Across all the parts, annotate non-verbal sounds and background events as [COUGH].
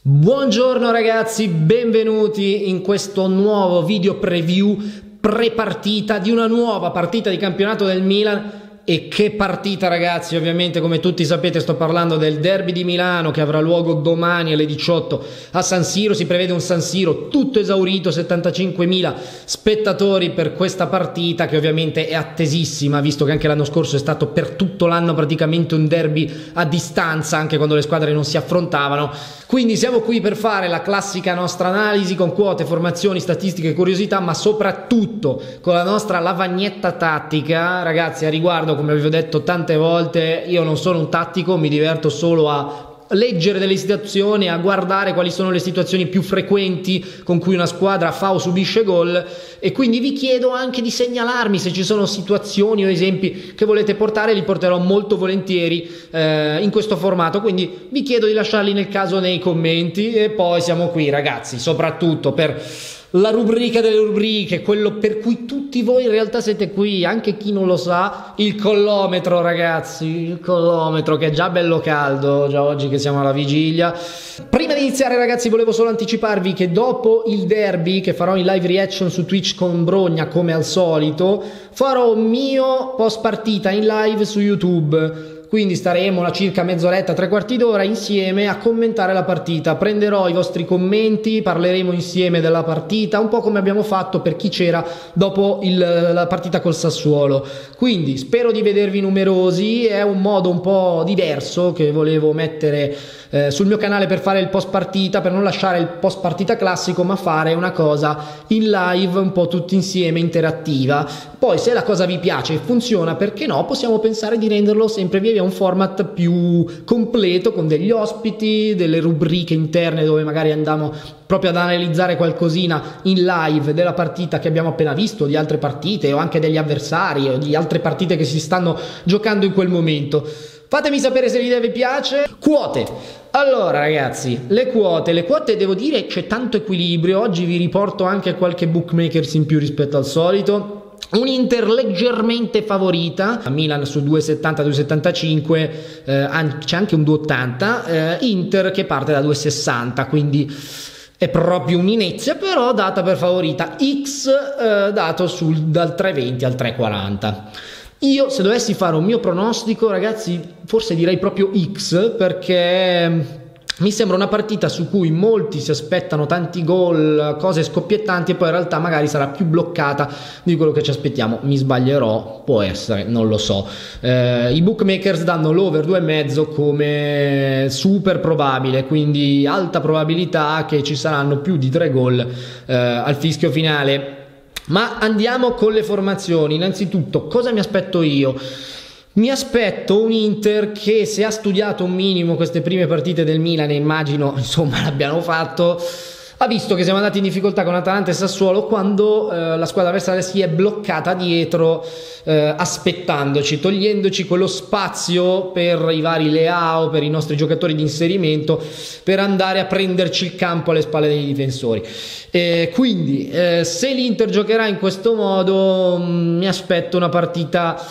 Buongiorno ragazzi, benvenuti in questo nuovo video preview pre-partita di una nuova partita di campionato del Milan e che partita ragazzi, ovviamente come tutti sapete sto parlando del derby di Milano che avrà luogo domani alle 18 a San Siro, si prevede un San Siro tutto esaurito, 75.000 spettatori per questa partita che ovviamente è attesissima visto che anche l'anno scorso è stato per tutto l'anno praticamente un derby a distanza anche quando le squadre non si affrontavano, quindi siamo qui per fare la classica nostra analisi con quote, formazioni, statistiche, curiosità ma soprattutto con la nostra lavagnetta tattica ragazzi a riguardo come vi ho detto tante volte, io non sono un tattico, mi diverto solo a leggere delle situazioni, a guardare quali sono le situazioni più frequenti con cui una squadra fa o subisce gol. E quindi vi chiedo anche di segnalarmi se ci sono situazioni o esempi che volete portare, li porterò molto volentieri eh, in questo formato, quindi vi chiedo di lasciarli nel caso nei commenti e poi siamo qui ragazzi, soprattutto per la rubrica delle rubriche, quello per cui tutti voi in realtà siete qui, anche chi non lo sa, il collometro ragazzi, il collometro che è già bello caldo, già oggi che siamo alla vigilia. Prima di iniziare ragazzi volevo solo anticiparvi che dopo il derby che farò in live reaction su Twitch con Brogna come al solito, farò mio post partita in live su YouTube quindi staremo una circa mezz'oretta, tre quarti d'ora insieme a commentare la partita. Prenderò i vostri commenti, parleremo insieme della partita, un po' come abbiamo fatto per chi c'era dopo il, la partita col Sassuolo. Quindi spero di vedervi numerosi, è un modo un po' diverso che volevo mettere eh, sul mio canale per fare il post partita, per non lasciare il post partita classico, ma fare una cosa in live un po' tutti insieme, interattiva. Poi se la cosa vi piace e funziona, perché no, possiamo pensare di renderlo sempre via via un format più completo con degli ospiti, delle rubriche interne dove magari andiamo proprio ad analizzare qualcosina in live della partita che abbiamo appena visto, di altre partite o anche degli avversari o di altre partite che si stanno giocando in quel momento. Fatemi sapere se il video vi piace. Quote. Allora ragazzi, le quote, le quote devo dire c'è tanto equilibrio, oggi vi riporto anche qualche bookmakers in più rispetto al solito. Un Inter leggermente favorita, Milan su 2,70-2,75, eh, c'è anche un 2,80, eh, Inter che parte da 2,60, quindi è proprio un'inezia, però data per favorita, X eh, dato sul, dal 3,20 al 3,40. Io se dovessi fare un mio pronostico, ragazzi, forse direi proprio X perché mi sembra una partita su cui molti si aspettano tanti gol, cose scoppiettanti e poi in realtà magari sarà più bloccata di quello che ci aspettiamo. Mi sbaglierò, può essere, non lo so. Eh, I bookmakers danno l'over 2,5 come super probabile, quindi alta probabilità che ci saranno più di 3 gol eh, al fischio finale. Ma andiamo con le formazioni. Innanzitutto, cosa mi aspetto io? Mi aspetto un Inter che se ha studiato un minimo queste prime partite del Milan, immagino [LAUGHS] insomma l'abbiano fatto, ha visto che siamo andati in difficoltà con Atalanta e Sassuolo quando eh, la squadra avversaria si è bloccata dietro eh, aspettandoci, togliendoci quello spazio per i vari Leao, per i nostri giocatori di inserimento, per andare a prenderci il campo alle spalle dei difensori. E quindi eh, se l'Inter giocherà in questo modo mh, mm, mi aspetto una partita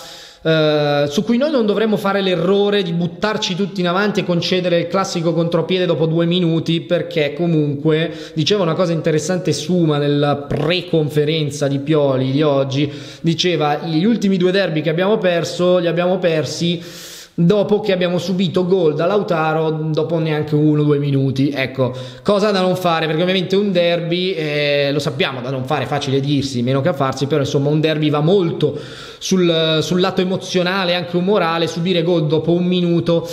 eh, su cui noi non dovremmo fare l'errore di buttarci tutti in avanti e concedere il classico contropiede dopo due minuti perché comunque diceva una cosa interessante Suma nella pre-conferenza di Pioli di oggi diceva gli ultimi due derby che abbiamo perso li abbiamo persi dopo che abbiamo subito gol da Lautaro dopo neanche uno o due minuti. Ecco, cosa da non fare, perché ovviamente un derby, eh, lo sappiamo, da non fare, facile dirsi, meno che a farsi, però insomma un derby va molto sul, sul lato emozionale, anche umorale, subire gol dopo un minuto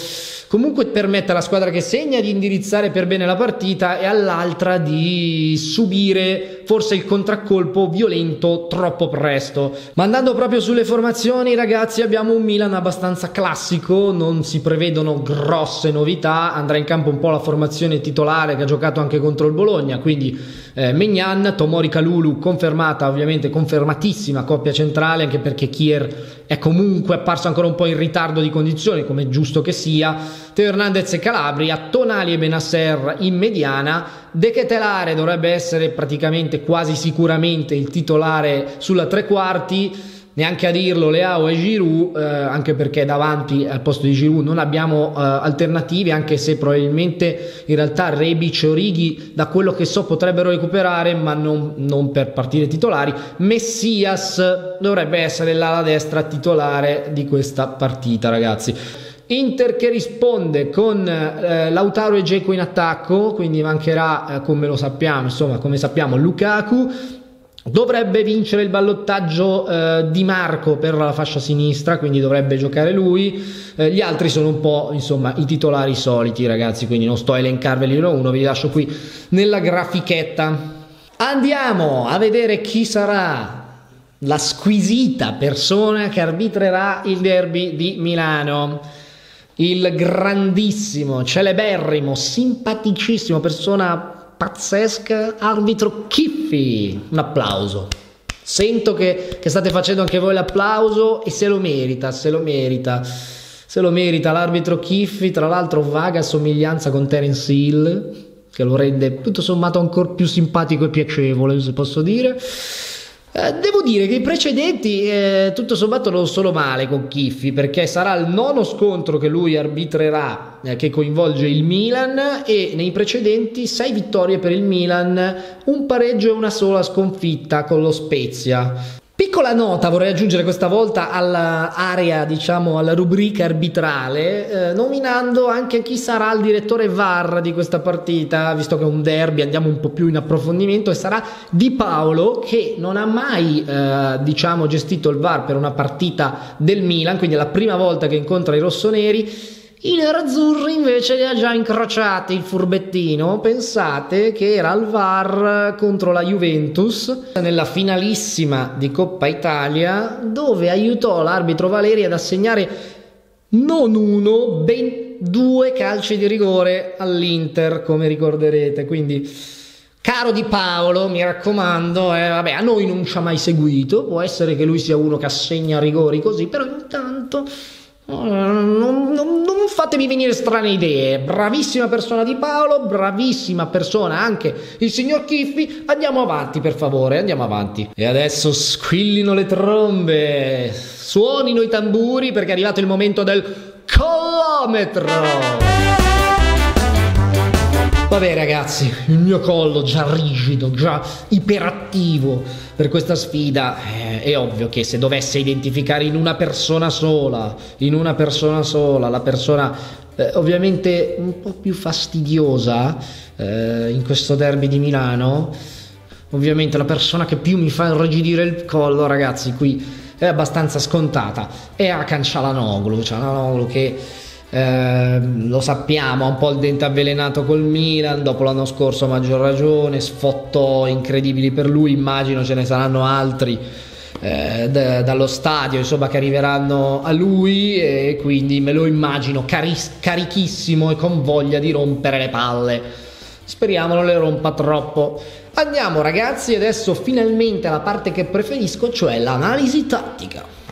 comunque permette alla squadra che segna di indirizzare per bene la partita e all'altra di subire forse il contraccolpo violento troppo presto. Ma andando proprio sulle formazioni, ragazzi, abbiamo un Milan abbastanza classico, non si prevedono grosse novità, andrà in campo un po' la formazione titolare che ha giocato anche contro il Bologna, quindi eh, Megnan, Tomori Kalulu confermata, ovviamente confermatissima coppia centrale, anche perché Kier è comunque apparso ancora un po' in ritardo di condizioni, come è giusto che sia. Teo Hernandez e Calabria, Tonali e Benasser in mediana, De Ketelare dovrebbe essere praticamente quasi sicuramente il titolare sulla tre quarti, neanche a dirlo Leao e Giroud, eh, anche perché davanti al posto di Giroud non abbiamo eh, alternative, anche se probabilmente in realtà Rebic e Orighi, da quello che so, potrebbero recuperare, ma non, non per partire titolari. Messias dovrebbe essere l'ala destra titolare di questa partita, ragazzi. Inter che risponde con eh, Lautaro e Geco in attacco, quindi mancherà, eh, come lo sappiamo, insomma, come sappiamo, Lukaku Dovrebbe vincere il ballottaggio eh, di Marco per la fascia sinistra, quindi dovrebbe giocare lui. Eh, gli altri sono un po' insomma i titolari soliti, ragazzi, quindi non sto a elencarveli uno a uno, vi lascio qui nella grafichetta. Andiamo a vedere chi sarà la squisita persona che arbitrerà il derby di Milano. Il grandissimo, celeberrimo, simpaticissimo persona pazzesca, arbitro Kiffi. Un applauso. Sento che, che, state facendo anche voi l'applauso e se lo merita, se lo merita. Se lo merita l'arbitro Kiffi, tra l'altro vaga somiglianza con Terence Hill, che lo rende tutto sommato ancora più simpatico e piacevole, se posso dire. Eh, devo dire che i precedenti eh, tutto sommato non sono male con Chiffi perché sarà il nono scontro che lui arbitrerà eh, che coinvolge il Milan e nei precedenti sei vittorie per il Milan, un pareggio e una sola sconfitta con lo Spezia. Piccola nota vorrei aggiungere questa volta all'area, diciamo, alla rubrica arbitrale, eh, nominando anche chi sarà il direttore VAR di questa partita, visto che è un derby, andiamo un po' più in approfondimento, e sarà Di Paolo che non ha mai, eh, diciamo, gestito il VAR per una partita del Milan, quindi è la prima volta che incontra i rossoneri i nerazzurri invece li ha già incrociati il furbettino, pensate che era al VAR contro la Juventus nella finalissima di Coppa Italia dove aiutò l'arbitro Valeri ad assegnare non uno, ben due calci di rigore all'Inter, come ricorderete. Quindi, caro Di Paolo, mi raccomando, eh, vabbè, a noi non ci ha mai seguito, può essere che lui sia uno che assegna rigori così, però intanto non, non, fatemi venire strane idee. Bravissima persona di Paolo, bravissima persona anche il signor Kiffi. Andiamo avanti, per favore, andiamo avanti. E adesso squillino le trombe, suonino i tamburi perché è arrivato il momento del collometro. Vabbè ragazzi, il mio collo già rigido, già iperattivo per questa sfida, eh, è ovvio che se dovesse identificare in una persona sola, in una persona sola, la persona eh, ovviamente un po' più fastidiosa eh, in questo derby di Milano, ovviamente la persona che più mi fa irrigidire il collo, ragazzi, qui è abbastanza scontata, è Akan Cialanoglu, Cialanoglu che eh, lo sappiamo, ha un po' il dente avvelenato col Milan, dopo l'anno scorso a maggior ragione, sfottò incredibili per lui, immagino ce ne saranno altri eh, d- dallo stadio insomma che arriveranno a lui e quindi me lo immagino caris- carichissimo e con voglia di rompere le palle. Speriamo non le rompa troppo. Andiamo ragazzi adesso finalmente alla parte che preferisco, cioè l'analisi tattica.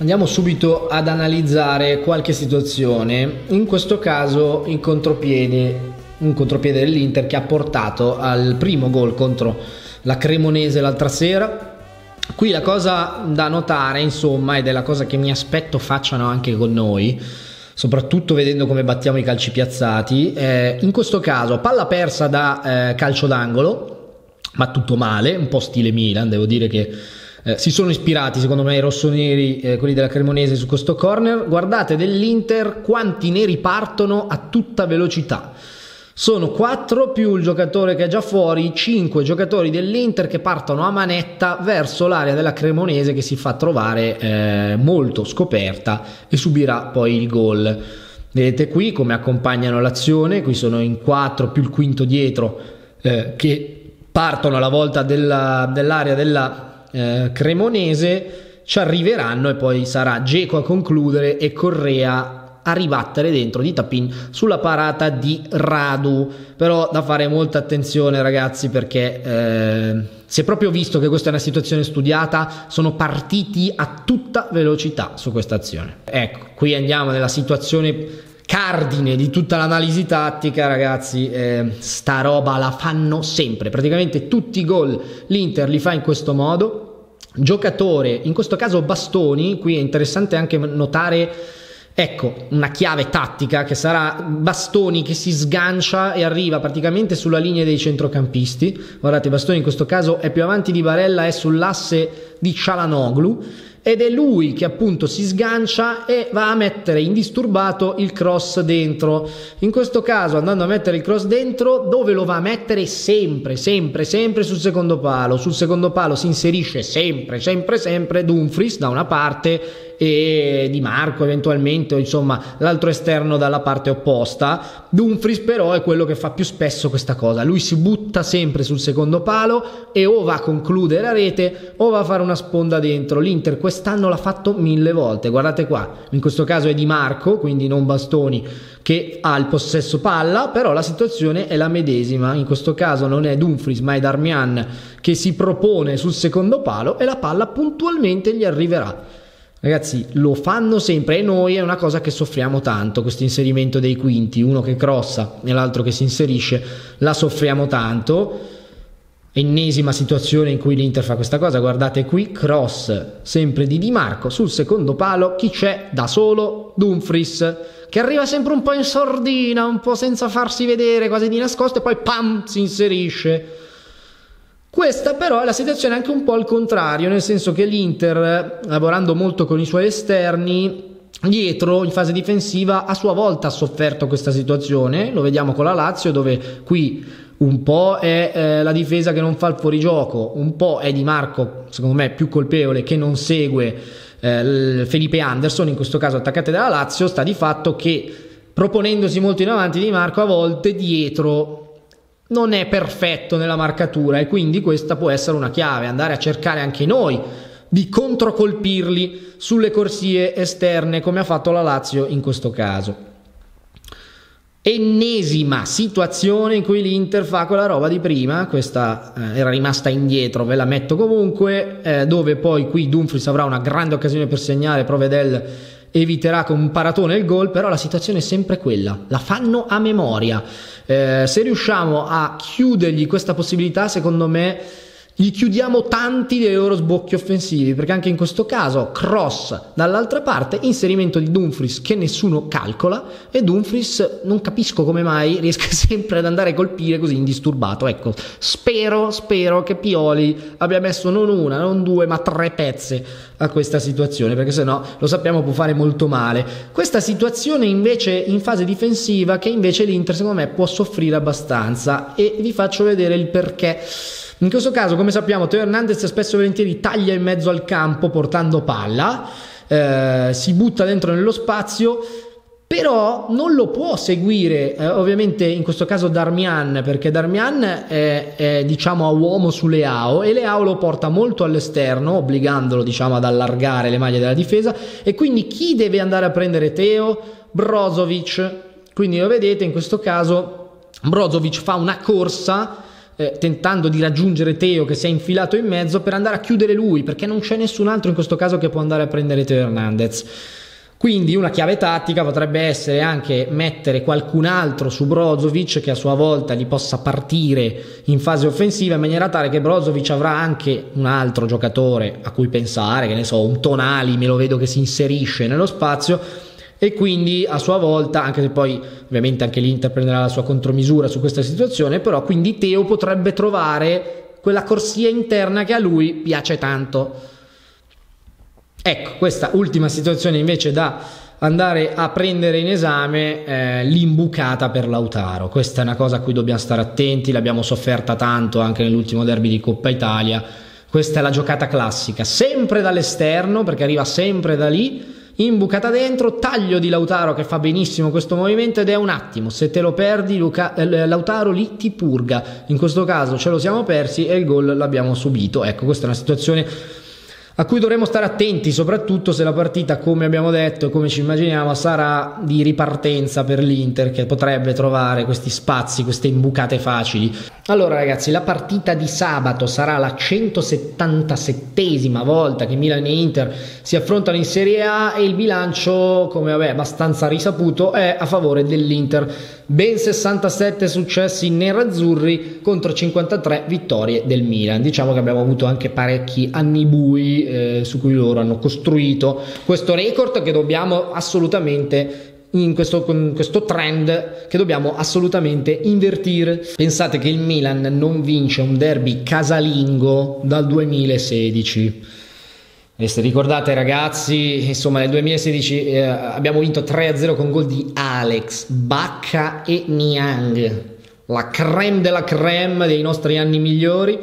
Andiamo subito ad analizzare qualche situazione, in questo caso in contropiede, un contropiede dell'Inter che ha portato al primo gol contro la Cremonese l'altra sera. Qui la cosa da notare, insomma, ed è la cosa che mi aspetto facciano anche con noi, soprattutto vedendo come battiamo i calci piazzati, eh, in questo caso palla persa da eh, calcio d'angolo, ma tutto male, un po' stile Milan, devo dire che eh, si sono ispirati secondo me i rossoneri, eh, quelli della Cremonese su questo corner. Guardate dell'Inter quanti neri partono a tutta velocità. Sono 4 più il giocatore che è già fuori, 5 giocatori dell'Inter che partono a manetta verso l'area della Cremonese che si fa trovare eh, molto scoperta e subirà poi il gol. Vedete qui come accompagnano l'azione, qui sono in 4 più il quinto dietro eh, che partono alla volta della, dell'area della eh, cremonese ci arriveranno e poi sarà Geco a concludere e Correa a ribattere dentro di Tapin sulla parata di Radu. Però da fare molta attenzione ragazzi perché eh, si è proprio visto che questa è una situazione studiata sono partiti a tutta velocità su questa azione. Ecco qui andiamo nella situazione cardine di tutta l'analisi tattica, ragazzi, eh, sta roba la fanno sempre. Praticamente tutti i gol l'Inter li fa in questo modo. giocatore, in questo caso Bastoni, qui è interessante anche notare Ecco, una chiave tattica che sarà Bastoni che si sgancia e arriva praticamente sulla linea dei centrocampisti. Guardate, Bastoni in questo caso è più avanti di Barella, è sull'asse di Cialanoglu ed è lui che appunto si sgancia e va a mettere indisturbato il cross dentro. In questo caso andando a mettere il cross dentro, dove lo va a mettere? Sempre, sempre, sempre sul secondo palo. Sul secondo palo si inserisce sempre, sempre, sempre Dumfries da una parte e Di Marco eventualmente, o insomma l'altro esterno dalla parte opposta. Dumfries però è quello che fa più spesso questa cosa, lui si butta sempre sul secondo palo e o va a concludere la rete o va a fare una sponda dentro. L'Inter quest'anno l'ha fatto mille volte, guardate qua, in questo caso è Di Marco, quindi non Bastoni, che ha il possesso palla, però la situazione è la medesima, in questo caso non è Dumfries ma è Darmian che si propone sul secondo palo e la palla puntualmente gli arriverà. Ragazzi, lo fanno sempre e noi è una cosa che soffriamo tanto, questo inserimento dei quinti, uno che crossa e l'altro che si inserisce, la soffriamo tanto. Ennesima situazione in cui l'Inter fa questa cosa, guardate qui, cross sempre di Di Marco sul secondo palo, chi c'è? Da solo Dumfries, che arriva sempre un po' in sordina, un po' senza farsi vedere, quasi di nascosto e poi pam si inserisce questa però è la situazione anche un po' al contrario, nel senso che l'Inter, lavorando molto con i suoi esterni, dietro in fase difensiva a sua volta ha sofferto questa situazione, lo vediamo con la Lazio dove qui un po' è eh, la difesa che non fa il fuorigioco, un po' è Di Marco, secondo me più colpevole, che non segue eh, Felipe Anderson, in questo caso attaccante della Lazio, sta di fatto che proponendosi molto in avanti Di Marco a volte dietro non è perfetto nella marcatura e quindi questa può essere una chiave, andare a cercare anche noi di controcolpirli sulle corsie esterne come ha fatto la Lazio in questo caso. Ennesima situazione in cui l'Inter fa quella roba di prima, questa eh, era rimasta indietro, ve la metto comunque, eh, dove poi qui Dumfries avrà una grande occasione per segnare, Provedel eviterà con un paratone il gol, però la situazione è sempre quella, la fanno a memoria. Eh, se riusciamo a chiudergli questa possibilità, secondo me gli chiudiamo tanti dei loro sbocchi offensivi, perché anche in questo caso cross dall'altra parte, inserimento di Dumfries che nessuno calcola e Dumfries non capisco come mai [LAUGHS] riesca sempre ad andare a colpire così indisturbato. Ecco, spero, spero che Pioli abbia messo non una, non due, ma tre pezze a questa situazione, perché se no lo sappiamo può fare molto male. Questa situazione invece in fase difensiva che invece l'Inter secondo me può soffrire abbastanza e vi faccio vedere il perché. In questo caso, come sappiamo, Teo Hernandez spesso e volentieri taglia in mezzo al campo portando palla, eh, si butta dentro nello spazio, però non lo può seguire eh, ovviamente in questo caso Darmian perché Darmian è, è, diciamo a uomo su Leao e Leao lo porta molto all'esterno obbligandolo diciamo ad allargare le maglie della difesa e quindi chi deve andare a prendere Teo? Brozovic quindi lo vedete in questo caso Brozovic fa una corsa eh, tentando di raggiungere Teo che si è infilato in mezzo per andare a chiudere lui, perché non c'è nessun altro in questo caso che può andare a prendere Teo Hernandez. Quindi una chiave tattica potrebbe essere anche mettere qualcun altro su Brozovic che a sua volta gli possa partire in fase offensiva in maniera tale che Brozovic avrà anche un altro giocatore a cui pensare, che ne so, un Tonali, me lo vedo che si inserisce nello spazio e quindi a sua volta, anche se poi ovviamente anche l'Inter prenderà la sua contromisura su questa situazione, però quindi Teo potrebbe trovare quella corsia interna che a lui piace tanto. Ecco, questa ultima situazione invece da andare a prendere in esame eh, l'imbucata per Lautaro. Questa è una cosa a cui dobbiamo stare attenti, l'abbiamo sofferta tanto anche nell'ultimo derby di Coppa Italia. Questa è la giocata classica, sempre dall'esterno perché arriva sempre da lì imbucata dentro, taglio di Lautaro che fa benissimo questo movimento ed è un attimo, se te lo perdi Luca, eh, Lautaro lì ti purga, in questo caso ce lo siamo persi e il gol l'abbiamo subito, ecco questa è una situazione a cui dovremo stare attenti, soprattutto se la partita, come abbiamo detto e come ci immaginiamo, sarà di ripartenza per l'Inter, che potrebbe trovare questi spazi, queste imbucate facili. Allora ragazzi, la partita di sabato sarà la 177esima volta che Milan e Inter si affrontano in Serie A e il bilancio, come vabbè, abbastanza risaputo, è a favore dell'Inter. Ben 67 successi nerazzurri contro 53 vittorie del Milan. Diciamo che abbiamo avuto anche parecchi anni bui eh, su cui loro hanno costruito questo record che dobbiamo assolutamente in questo, questo, trend che dobbiamo assolutamente invertire. Pensate che il Milan non vince un derby casalingo dal 2016. E se ricordate ragazzi, insomma nel 2016 eh, abbiamo vinto 3-0 con gol di Alex, Bacca e Niang, la creme della creme dei nostri anni migliori.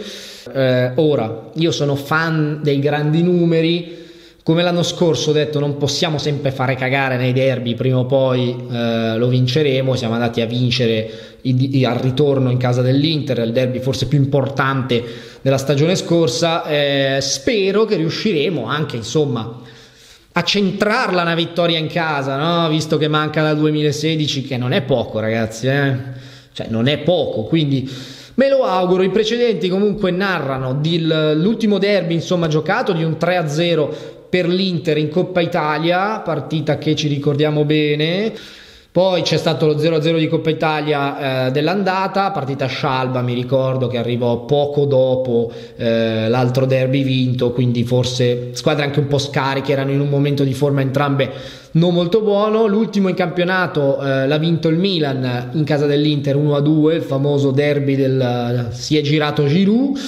Eh, ora, io sono fan dei grandi numeri, come l'anno scorso ho detto, non possiamo sempre fare cagare nei derby, prima o poi eh, lo vinceremo. Siamo andati a vincere i, i, al ritorno in casa dell'Inter, il derby forse più importante della stagione scorsa. Eh, spero che riusciremo anche, insomma, a centrarla una vittoria in casa, no? visto che manca dal 2016, che non è poco, ragazzi, eh? cioè non è poco. Quindi me lo auguro. I precedenti comunque narrano l'ultimo derby, insomma, giocato di un 3-0 per l'Inter in Coppa Italia, partita che ci ricordiamo bene. Poi c'è stato lo 0-0 di Coppa Italia eh, dell'andata, partita scialba, mi ricordo che arrivò poco dopo eh, l'altro derby vinto, quindi forse squadre anche un po' scariche, erano in un momento di forma entrambe non molto buono. L'ultimo in campionato eh, l'ha vinto il Milan in casa dell'Inter 1-2, il famoso derby del si è girato Giroud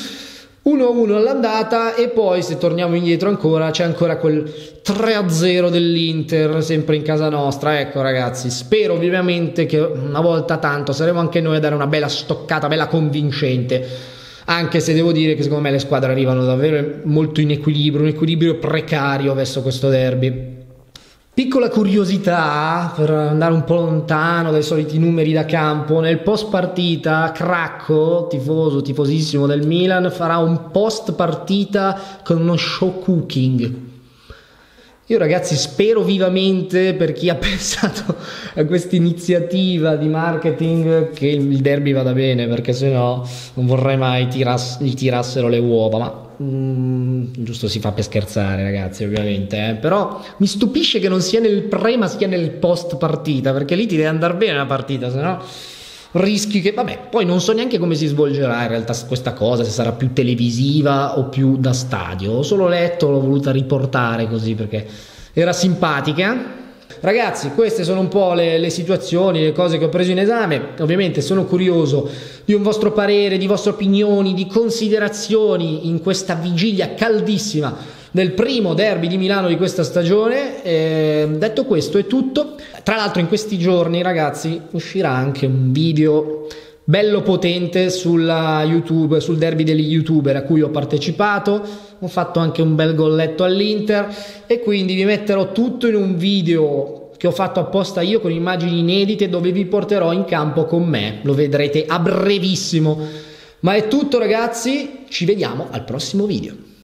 1-1 all'andata e poi se torniamo indietro ancora c'è ancora quel 3-0 dell'Inter sempre in casa nostra. Ecco ragazzi spero vivamente che una volta tanto saremo anche noi a dare una bella stoccata bella convincente. Anche se devo dire che secondo me le squadre arrivano davvero molto in equilibrio un equilibrio precario verso questo derby Piccola curiosità per andare un po' lontano dai soliti numeri da campo, nel post partita Cracco, tifoso, tifosissimo del Milan, farà un post partita con uno show cooking. Io ragazzi spero vivamente per chi ha [LAUGHS] pensato a questa iniziativa di marketing che il derby vada bene perché se no non vorrei mai tiras- gli tirassero le uova, ma Mm, giusto si fa per scherzare ragazzi ovviamente eh? però mi stupisce che non sia nel pre ma sia nel post partita perché lì ti deve andare bene la partita se no rischi che vabbè poi non so neanche come si svolgerà in realtà questa cosa se sarà più televisiva o più da stadio ho solo letto l'ho voluta riportare così perché era simpatica Ragazzi, queste sono un po' le, le, situazioni, le cose che ho preso in esame. Ovviamente sono curioso di un vostro parere, di vostre opinioni, di considerazioni in questa vigilia caldissima del primo derby di Milano di questa stagione. Eh, detto questo è tutto. Tra l'altro in questi giorni, ragazzi, uscirà anche un video bello potente sulla YouTube, sul derby degli youtuber a cui ho partecipato. Ho fatto anche un bel golletto all'Inter e quindi vi metterò tutto in un video che ho fatto apposta io con immagini inedite dove vi porterò in campo con me. Lo vedrete a brevissimo. Ma è tutto ragazzi, ci vediamo al prossimo video.